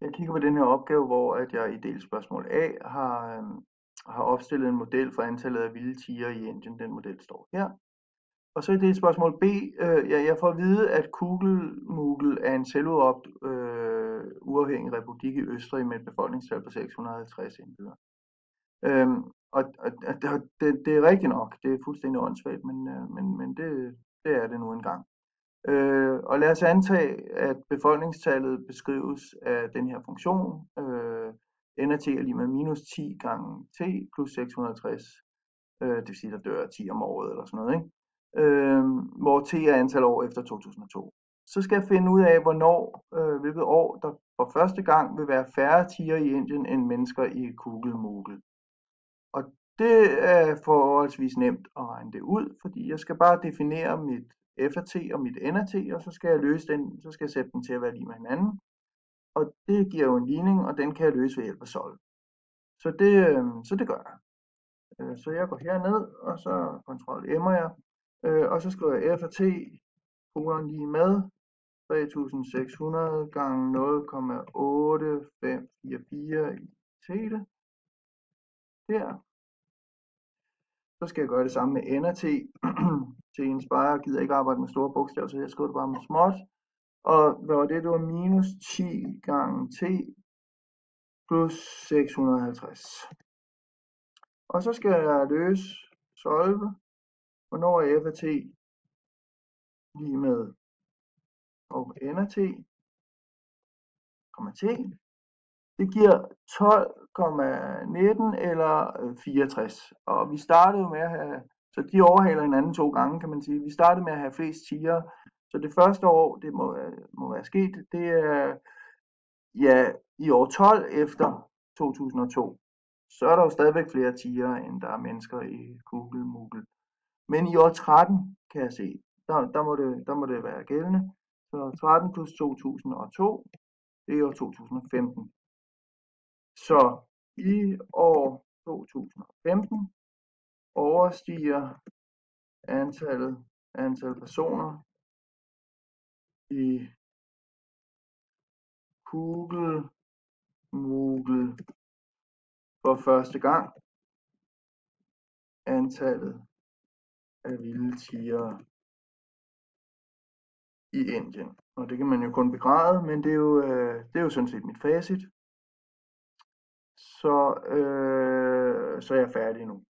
Jeg kigger på den her opgave, hvor at jeg i delspørgsmål A har, øhm, har opstillet en model for antallet af vilde tiger i Indien. Den model står her. Og så i delspørgsmål B, øh, ja, jeg får at vide, at Kugelmugel er en selvudråbt øh, uafhængig republik i Østrig med et befolkningstal på 650 indbyggere. Øhm, og, og det, det er rigtigt nok, det er fuldstændig åndssvagt, men, øh, men, men det, det er det nu engang. Øh, og lad os antage, at befolkningstallet beskrives af den her funktion, øh, nt er lige med minus 10 gange t plus 660, øh, det vil sige, der dør 10 om året eller sådan noget, ikke? Øh, hvor t er antal år efter 2002. Så skal jeg finde ud af, hvornår, øh, hvilket år, der for første gang vil være færre tiger i Indien end mennesker i Kugelmugel. Og det er forholdsvis nemt at regne det ud, fordi jeg skal bare definere mit f af t og mit n af t, og så skal jeg løse den, så skal jeg sætte den til at være lige med hinanden. Og det giver jo en ligning, og den kan jeg løse ved hjælp af solve. Så det, øh, så det gør jeg. Øh, så jeg går herned, og så kontrol M'er jeg, øh, og så skriver jeg f af t, kolon lige med, 3600 gange 0,8544 i tete. Der. Så skal jeg gøre det samme med n til en til Inspire gider ikke arbejde med store bogstaver, så jeg skriver det bare med småt. Og hvad var det? Det var minus 10 gange t plus 650. Og så skal jeg løse solve. Hvornår er f af t lige med og n af t, t. Det giver 12 19 eller øh, 64. Og vi startede med at have, så de overhaler hinanden to gange, kan man sige. Vi startede med at have flest tiger. Så det første år, det må, øh, må være sket, det er ja, i år 12 efter 2002. Så er der jo stadigvæk flere tiger, end der er mennesker i Google Moogle. Men i år 13 kan jeg se, der, der, må, det, der må det være gældende. Så 13 plus 2002, det er år 2015. Så i år 2015 overstiger antallet antal personer i Google Google for første gang antallet af vilde tigere i Indien. Og det kan man jo kun begræde, men det er jo, øh, det er jo sådan set mit facit. Så, øh, så er jeg færdig nu.